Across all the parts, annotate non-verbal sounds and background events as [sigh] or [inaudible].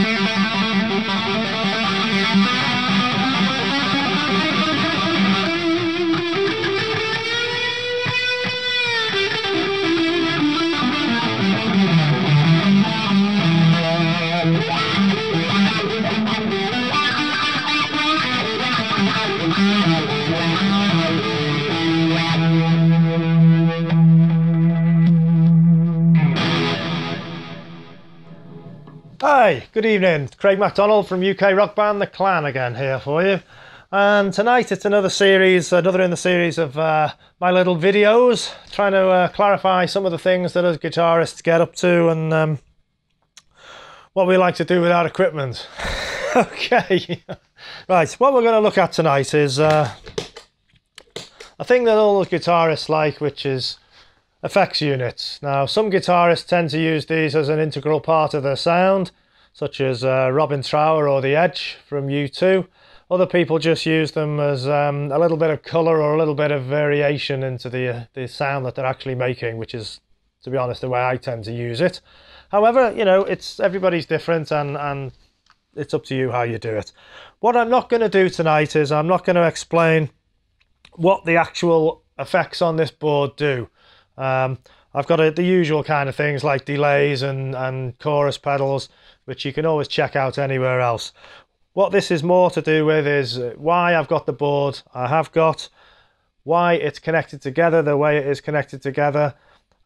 Hi, good evening. Craig McDonald from UK rock band The Clan again here for you. And tonight it's another series, another in the series of uh, my little videos, trying to uh, clarify some of the things that us guitarists get up to and um, what we like to do with our equipment. [laughs] okay, right, what we're going to look at tonight is uh, a thing that all guitarists like, which is effects units. Now, some guitarists tend to use these as an integral part of their sound, such as uh, Robin Trower or The Edge from U2. Other people just use them as um, a little bit of colour or a little bit of variation into the, uh, the sound that they're actually making, which is, to be honest, the way I tend to use it. However, you know, it's everybody's different and, and it's up to you how you do it. What I'm not going to do tonight is I'm not going to explain what the actual effects on this board do. Um, I've got a, the usual kind of things like delays and, and chorus pedals, which you can always check out anywhere else. What this is more to do with is why I've got the board I have got, why it's connected together the way it is connected together,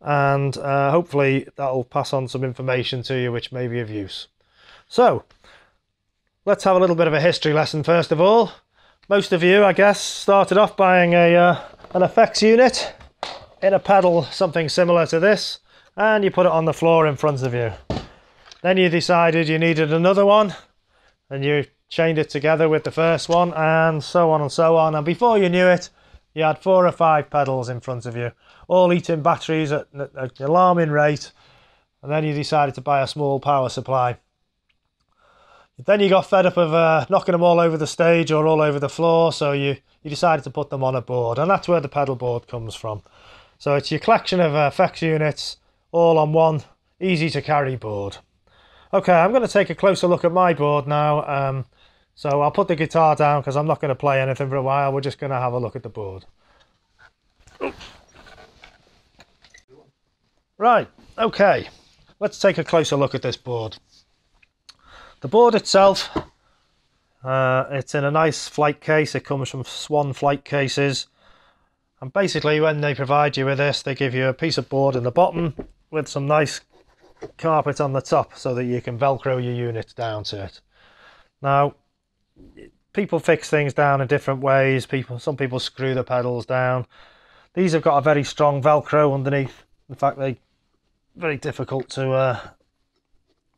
and uh, hopefully that'll pass on some information to you which may be of use. So, let's have a little bit of a history lesson first of all. Most of you, I guess, started off buying a uh, an effects unit in a pedal something similar to this and you put it on the floor in front of you. Then you decided you needed another one and you chained it together with the first one and so on and so on and before you knew it you had four or five pedals in front of you all eating batteries at an alarming rate and then you decided to buy a small power supply. Then you got fed up of uh, knocking them all over the stage or all over the floor so you, you decided to put them on a board and that's where the pedal board comes from. So it's your collection of effects units all on one easy to carry board. Okay, I'm going to take a closer look at my board now. Um, so I'll put the guitar down because I'm not going to play anything for a while. We're just going to have a look at the board. Right, okay. Let's take a closer look at this board. The board itself, uh, it's in a nice flight case. It comes from Swan flight cases. And basically when they provide you with this, they give you a piece of board in the bottom with some nice carpet on the top so that you can velcro your unit down to it. Now, people fix things down in different ways. People, Some people screw the pedals down. These have got a very strong velcro underneath. In fact, they're very difficult to uh,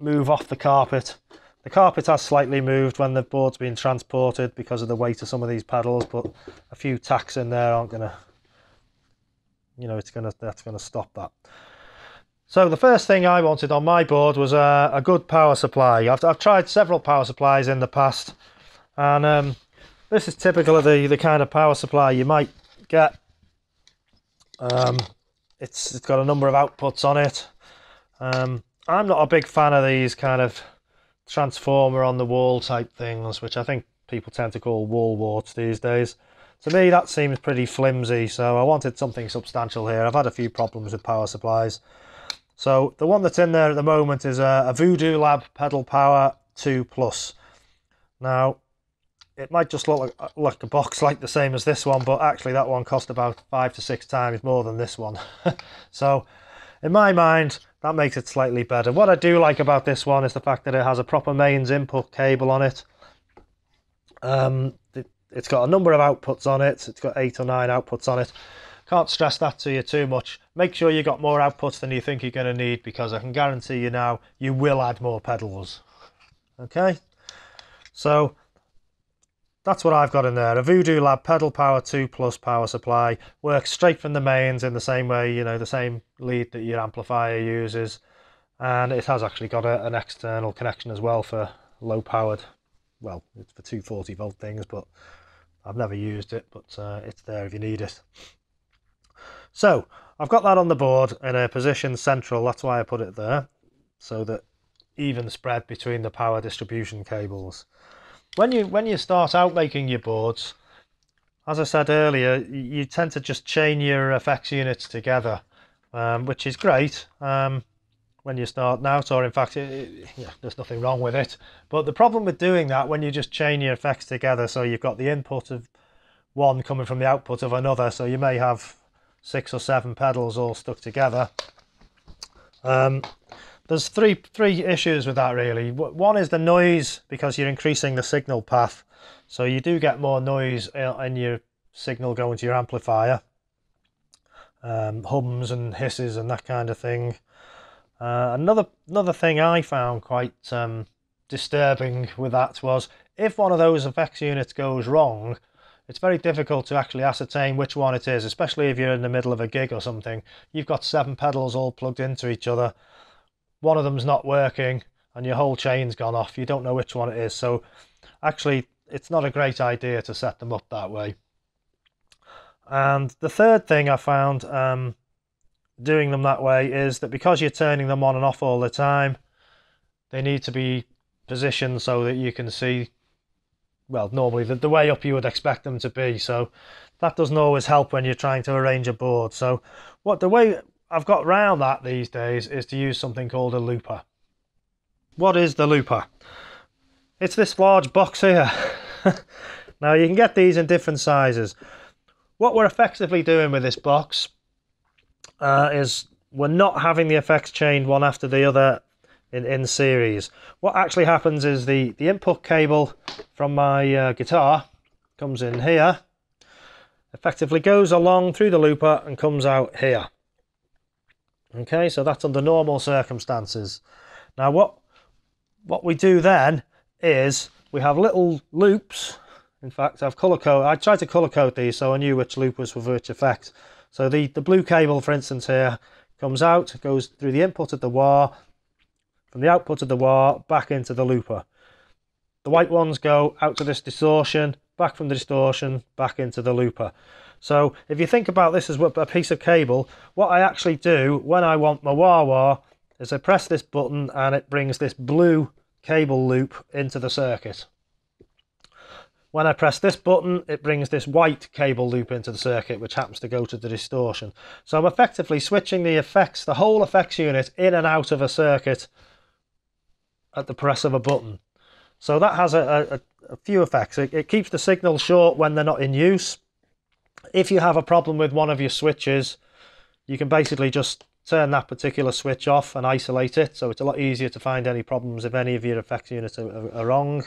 move off the carpet. The carpet has slightly moved when the board's been transported because of the weight of some of these pedals, but a few tacks in there aren't going to you know it's gonna that's gonna stop that so the first thing I wanted on my board was a, a good power supply I've, I've tried several power supplies in the past and um, this is typical of the the kind of power supply you might get um, it's, it's got a number of outputs on it um, I'm not a big fan of these kind of transformer on the wall type things which I think people tend to call wall warts these days to me, that seems pretty flimsy, so I wanted something substantial here. I've had a few problems with power supplies. So the one that's in there at the moment is a, a Voodoo Lab Pedal Power 2 Plus. Now, it might just look like, like a box like the same as this one, but actually that one cost about five to six times more than this one. [laughs] so in my mind, that makes it slightly better. What I do like about this one is the fact that it has a proper mains input cable on it. Um, it's got a number of outputs on it. It's got eight or nine outputs on it. Can't stress that to you too much. Make sure you've got more outputs than you think you're going to need because I can guarantee you now you will add more pedals. Okay, so that's what I've got in there. A Voodoo Lab Pedal Power 2 Plus power supply. Works straight from the mains in the same way, you know, the same lead that your amplifier uses. And it has actually got a, an external connection as well for low powered, well, it's for 240 volt things, but I've never used it, but uh, it's there if you need it. So I've got that on the board in a position central. That's why I put it there, so that even spread between the power distribution cables. When you when you start out making your boards, as I said earlier, you tend to just chain your effects units together, um, which is great um, when you start out, or in fact, it, it, yeah, there's nothing wrong with it. But the problem with doing that, when you just chain your effects together, so you've got the input of one coming from the output of another, so you may have six or seven pedals all stuck together. Um, there's three three issues with that really. One is the noise because you're increasing the signal path, so you do get more noise in your signal going to your amplifier. Um, hums and hisses and that kind of thing. Uh, another another thing I found quite um, disturbing with that was if one of those effects units goes wrong, it's very difficult to actually ascertain which one it is, especially if you're in the middle of a gig or something. You've got seven pedals all plugged into each other one of them's not working and your whole chain's gone off. You don't know which one it is. So actually, it's not a great idea to set them up that way. And the third thing I found um, doing them that way is that because you're turning them on and off all the time, they need to be positioned so that you can see, well, normally the, the way up you would expect them to be. So that doesn't always help when you're trying to arrange a board. So what the way I've got round that these days is to use something called a looper. What is the looper? It's this large box here. [laughs] now you can get these in different sizes. What we're effectively doing with this box uh, is we're not having the effects chained one after the other in, in series. What actually happens is the, the input cable from my uh, guitar comes in here, effectively goes along through the looper and comes out here. Okay, so that's under normal circumstances. Now what what we do then is we have little loops. In fact, I've color code. I tried to color code these so I knew which loop was for which effect. So the, the blue cable, for instance, here comes out, goes through the input of the wah, from the output of the wah back into the looper. The white ones go out to this distortion, back from the distortion, back into the looper. So if you think about this as a piece of cable, what I actually do when I want my wah-wah is I press this button and it brings this blue cable loop into the circuit. When I press this button, it brings this white cable loop into the circuit, which happens to go to the distortion. So I'm effectively switching the effects, the whole effects unit in and out of a circuit at the press of a button. So that has a, a, a few effects. It, it keeps the signal short when they're not in use if you have a problem with one of your switches, you can basically just turn that particular switch off and isolate it. So it's a lot easier to find any problems if any of your effects units are, are wrong.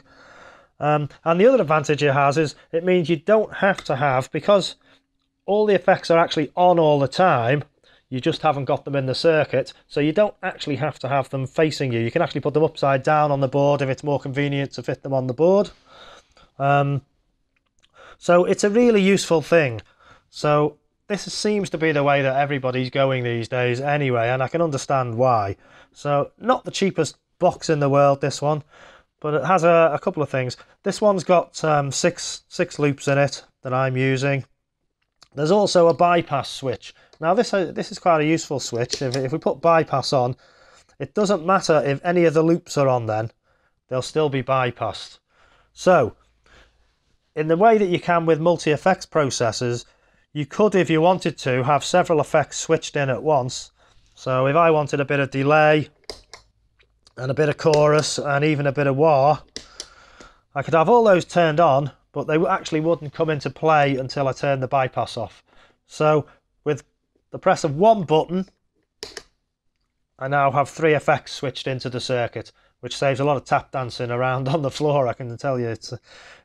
Um, and the other advantage it has is it means you don't have to have, because all the effects are actually on all the time, you just haven't got them in the circuit. So you don't actually have to have them facing you. You can actually put them upside down on the board if it's more convenient to fit them on the board. Um, so it's a really useful thing. So this seems to be the way that everybody's going these days anyway, and I can understand why. So not the cheapest box in the world, this one, but it has a, a couple of things. This one's got um, six six loops in it that I'm using. There's also a bypass switch. Now this uh, this is quite a useful switch. If, if we put bypass on, it doesn't matter if any of the loops are on then, they'll still be bypassed. So in the way that you can with multi-effects processors, you could, if you wanted to, have several effects switched in at once. So if I wanted a bit of delay and a bit of chorus and even a bit of wah, I could have all those turned on, but they actually wouldn't come into play until I turn the bypass off. So the press of one button, I now have three effects switched into the circuit which saves a lot of tap dancing around [laughs] on the floor. I can tell you, it's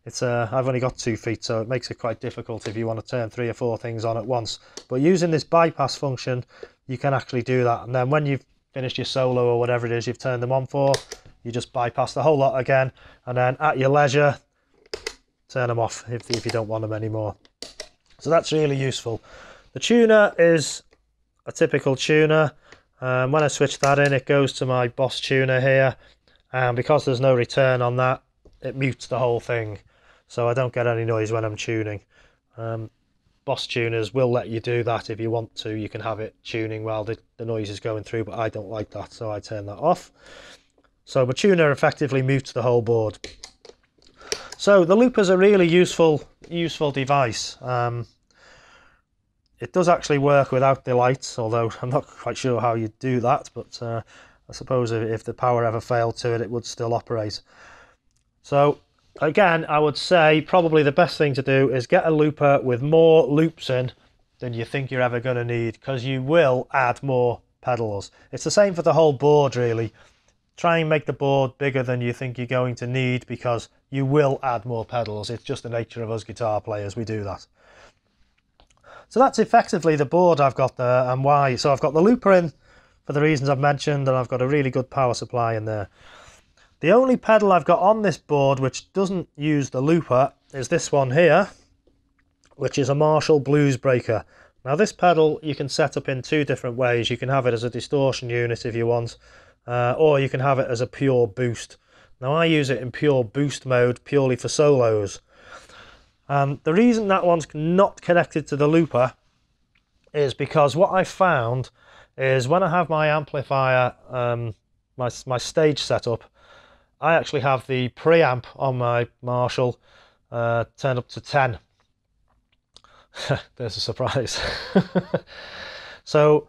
it's uh, I've only got two feet, so it makes it quite difficult if you want to turn three or four things on at once. But using this bypass function, you can actually do that. And then when you've finished your solo or whatever it is you've turned them on for, you just bypass the whole lot again, and then at your leisure, turn them off if if you don't want them anymore. So that's really useful. The tuner is a typical tuner. Um, when I switch that in, it goes to my Boss tuner here and because there's no return on that it mutes the whole thing so I don't get any noise when I'm tuning um, Boss tuners will let you do that if you want to you can have it tuning while the, the noise is going through but I don't like that so I turn that off So the tuner effectively mutes the whole board. So the looper is a really useful useful device. Um, it does actually work without the lights, although I'm not quite sure how you do that, but uh, I suppose if, if the power ever failed to it, it would still operate. So again, I would say probably the best thing to do is get a looper with more loops in than you think you're ever going to need because you will add more pedals. It's the same for the whole board really. Try and make the board bigger than you think you're going to need because you will add more pedals. It's just the nature of us guitar players, we do that. So that's effectively the board I've got there and why. So I've got the looper in for the reasons I've mentioned and I've got a really good power supply in there. The only pedal I've got on this board which doesn't use the looper is this one here, which is a Marshall Blues Breaker. Now this pedal you can set up in two different ways. You can have it as a distortion unit if you want, uh, or you can have it as a pure boost. Now I use it in pure boost mode purely for solos. And the reason that one's not connected to the looper is because what I found is when I have my amplifier, um, my, my stage setup, I actually have the preamp on my Marshall uh, turned up to 10. [laughs] There's a surprise. [laughs] so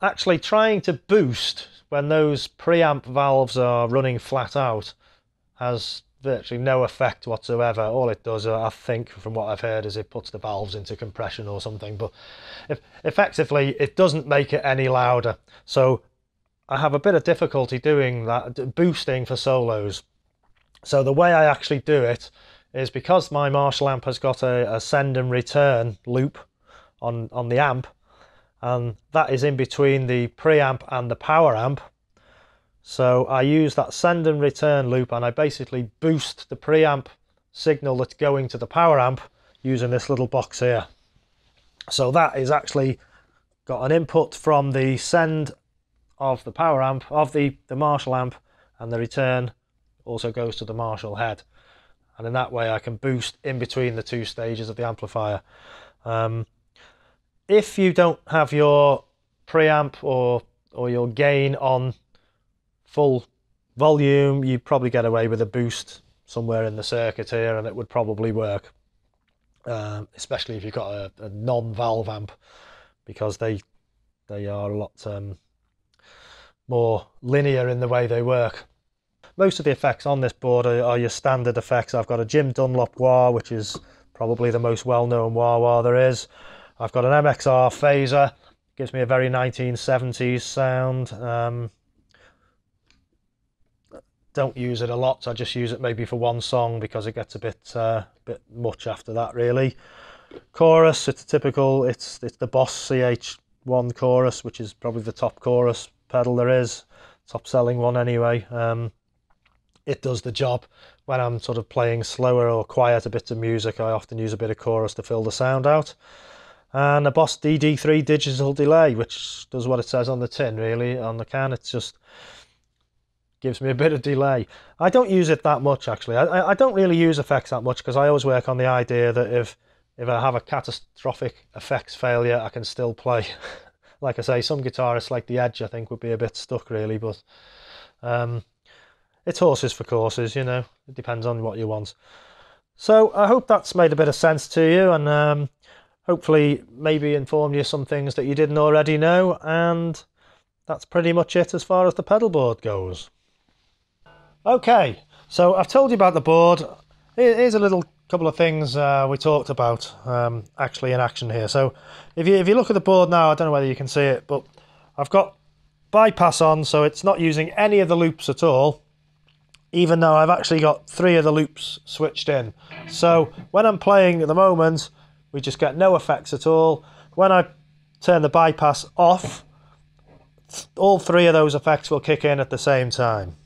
actually trying to boost when those preamp valves are running flat out has virtually no effect whatsoever. All it does, uh, I think, from what I've heard, is it puts the valves into compression or something. But if, effectively, it doesn't make it any louder. So I have a bit of difficulty doing that, boosting for solos. So the way I actually do it is because my Marshall amp has got a, a send and return loop on, on the amp, and that is in between the preamp and the power amp. So I use that send and return loop and I basically boost the preamp signal that's going to the power amp using this little box here. So that is actually got an input from the send of the power amp, of the, the Marshall amp, and the return also goes to the Marshall head. And in that way I can boost in between the two stages of the amplifier. Um, if you don't have your preamp or, or your gain on full volume, you'd probably get away with a boost somewhere in the circuit here and it would probably work. Um, especially if you've got a, a non-valve amp because they they are a lot um, more linear in the way they work. Most of the effects on this board are, are your standard effects. I've got a Jim Dunlop wah, which is probably the most well-known wah wah there is. I've got an MXR phaser, gives me a very 1970s sound. Um, don't use it a lot. I just use it maybe for one song because it gets a bit uh, bit much after that really. Chorus, it's a typical. It's it's the Boss CH1 chorus, which is probably the top chorus pedal there is, top selling one anyway. Um, it does the job. When I'm sort of playing slower or quieter bits of music, I often use a bit of chorus to fill the sound out. And a Boss DD3 digital delay, which does what it says on the tin, really. On the can, it's just gives me a bit of delay. I don't use it that much, actually. I, I don't really use effects that much because I always work on the idea that if if I have a catastrophic effects failure, I can still play. [laughs] like I say, some guitarists like the Edge, I think, would be a bit stuck, really, but um, it's horses for courses, you know. It depends on what you want. So I hope that's made a bit of sense to you and um, hopefully maybe informed you some things that you didn't already know. And that's pretty much it as far as the pedal board goes. Okay, so I've told you about the board. Here's a little couple of things uh, we talked about um, actually in action here. So if you if you look at the board now, I don't know whether you can see it, but I've got bypass on, so it's not using any of the loops at all even though I've actually got three of the loops switched in. So when I'm playing at the moment, we just get no effects at all. When I turn the bypass off, all three of those effects will kick in at the same time.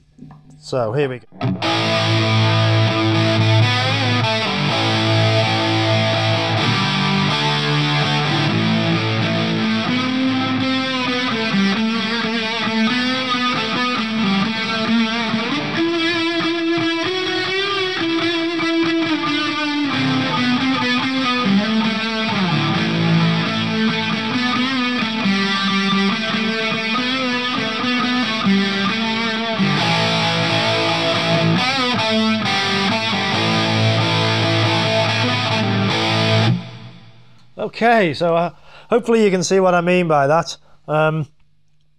So here we go. Okay, so uh, hopefully you can see what I mean by that. Um,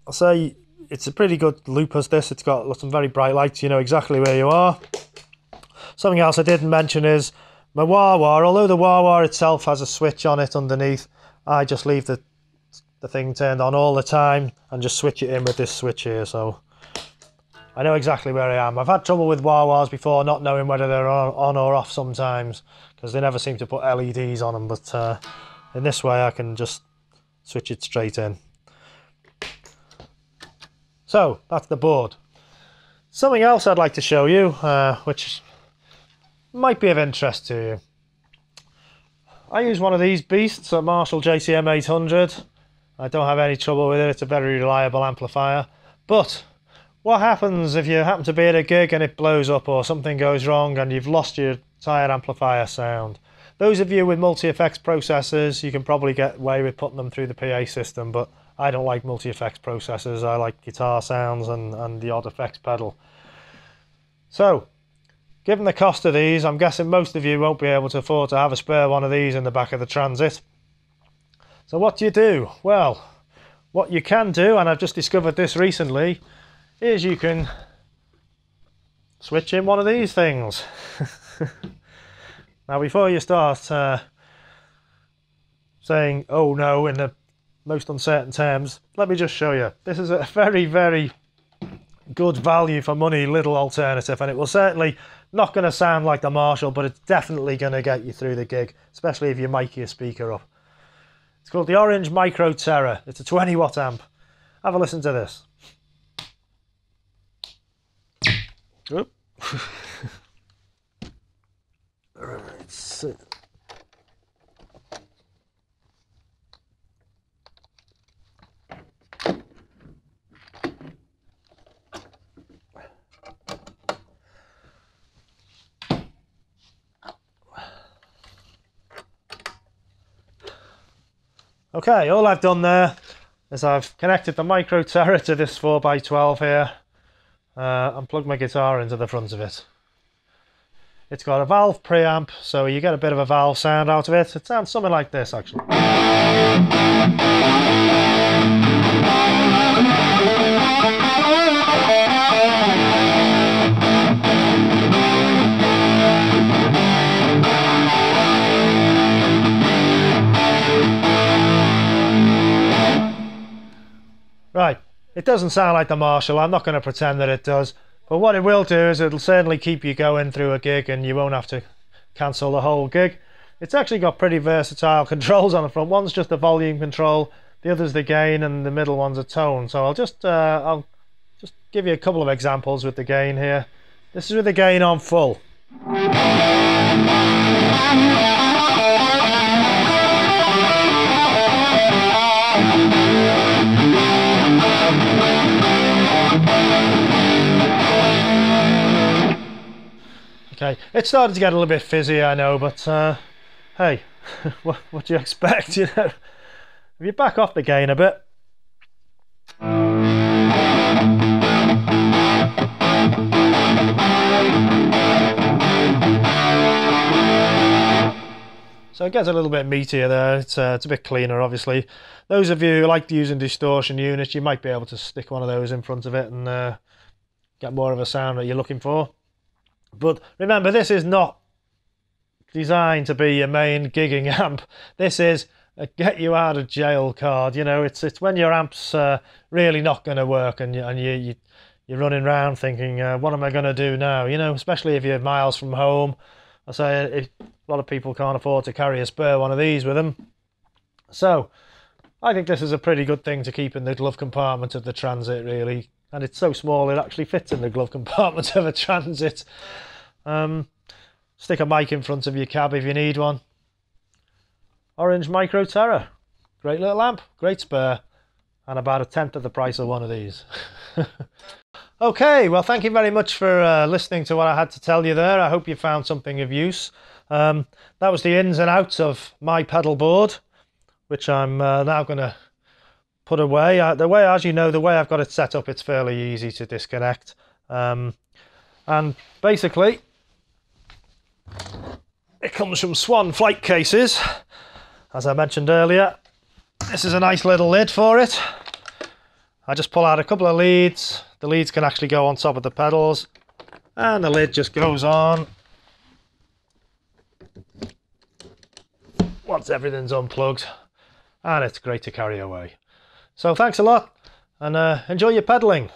I'll say it's a pretty good loopers this. It's got some very bright lights, you know exactly where you are. Something else I didn't mention is my wah, although the wah itself has a switch on it underneath, I just leave the the thing turned on all the time and just switch it in with this switch here so I know exactly where I am. I've had trouble with wah wahs before not knowing whether they're on, on or off sometimes because they never seem to put LEDs on them but uh, in this way I can just switch it straight in. So that's the board. Something else I'd like to show you uh, which might be of interest to you. I use one of these beasts, a Marshall JCM 800. I don't have any trouble with it, it's a very reliable amplifier. But what happens if you happen to be at a gig and it blows up or something goes wrong and you've lost your entire amplifier sound? Those of you with multi-effects processors, you can probably get away with putting them through the PA system, but I don't like multi-effects processors. I like guitar sounds and, and the odd effects pedal. So, given the cost of these, I'm guessing most of you won't be able to afford to have a spare one of these in the back of the Transit. So what do you do? Well, what you can do, and I've just discovered this recently, is you can switch in one of these things. [laughs] now before you start uh, saying, oh no, in the most uncertain terms, let me just show you. This is a very, very good value for money little alternative and it will certainly not going to sound like the Marshall but it's definitely going to get you through the gig especially if you mic your speaker up it's called the Orange Micro Terror. It's a 20 watt amp. Have a listen to this. Oop. [laughs] Alright, so Okay, all I've done there is I've connected the Micro Terror to this 4x12 here uh, and plugged my guitar into the front of it. It's got a valve preamp, so you get a bit of a valve sound out of it. It sounds something like this actually. Right, it doesn't sound like the Marshall, I'm not going to pretend that it does, but what it will do is it'll certainly keep you going through a gig and you won't have to cancel the whole gig. It's actually got pretty versatile [laughs] controls on the front. One's just the volume control, the other's the gain, and the middle one's a tone. So I'll just uh, I'll just give you a couple of examples with the gain here. This is with the gain on full. Okay, it started to get a little bit fizzy, I know, but uh, hey, [laughs] what, what do you expect, [laughs] you know? If you back off the gain a bit. So it gets a little bit meatier there, it's, uh, it's a bit cleaner obviously. Those of you who like using distortion units, you might be able to stick one of those in front of it and uh, get more of a sound that you're looking for. But remember, this is not designed to be your main gigging [laughs] amp. This is a get you out of jail card. You know, it's it's when your amp's uh, really not going to work and you, and you, you you're running around thinking, uh, what am I going to do now? You know, especially if you're miles from home. I say a lot of people can't afford to carry a spare one of these with them. So, I think this is a pretty good thing to keep in the glove compartment of the Transit, really and it's so small it actually fits in the glove compartment [laughs] of a transit. Um, stick a mic in front of your cab if you need one. Orange Micro Terror, great little lamp, great spare, and about a tenth of the price of one of these. [laughs] okay, well, thank you very much for uh, listening to what I had to tell you there. I hope you found something of use. Um, that was the ins and outs of my pedal board, which I'm uh, now going to put away. Uh, the way, as you know, the way I've got it set up, it's fairly easy to disconnect. Um, and basically, it comes from Swan flight cases. as I mentioned earlier, this is a nice little lid for it. I just pull out a couple of leads. The leads can actually go on top of the pedals and the lid just goes on once everything's unplugged and it's great to carry away. So thanks a lot and uh, enjoy your pedaling.